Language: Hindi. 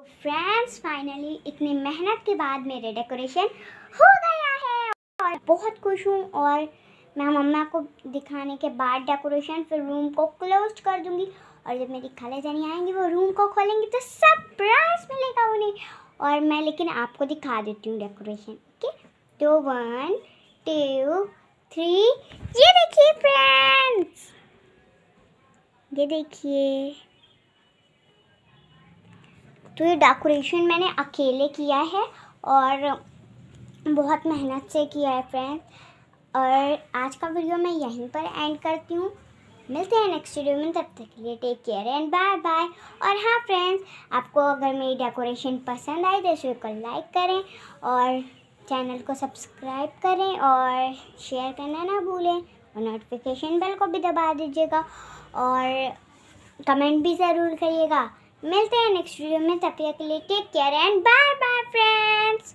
फ्रेंड्स फाइनली इतनी मेहनत के बाद मेरे डेकोरेशन हो गया है। और बहुत खुश हूँ और मैं मम्मा को दिखाने के बाद डेकोरेशन फिर रूम को क्लोज कर दूँगी। और जब मेरी खाला जानी आएँगी, वो रूम को खोलेंगी तो सरप्राइज़ मिलेगा उन्हें। और मैं लेकिन आपको दिखा देती हूँ डेकोरेशन ओके तो वन टू थ्री ये देखिए फ्रेंड्स ये देखिए। तो ये डेकोरेशन मैंने अकेले किया है और बहुत मेहनत से किया है फ्रेंड्स और आज का वीडियो मैं यहीं पर एंड करती हूँ. मिलते हैं नेक्स्ट वीडियो में. तब तक के लिए take care and bye bye और हाँ फ्रेंड्स आपको अगर मेरी डेकोरेशन पसंद आई तो इसे को लाइक करें और चैनल को सब्सक्राइब करें और शेयर करना ना भूलें. और नोटिफिकेशन बेल को भी दबा दीजिएगा और कमेंट भी ज़रूर करिएगा. मिलते हैं नेक्स्ट वीडियो में, तब तक के लिए take care and bye bye friends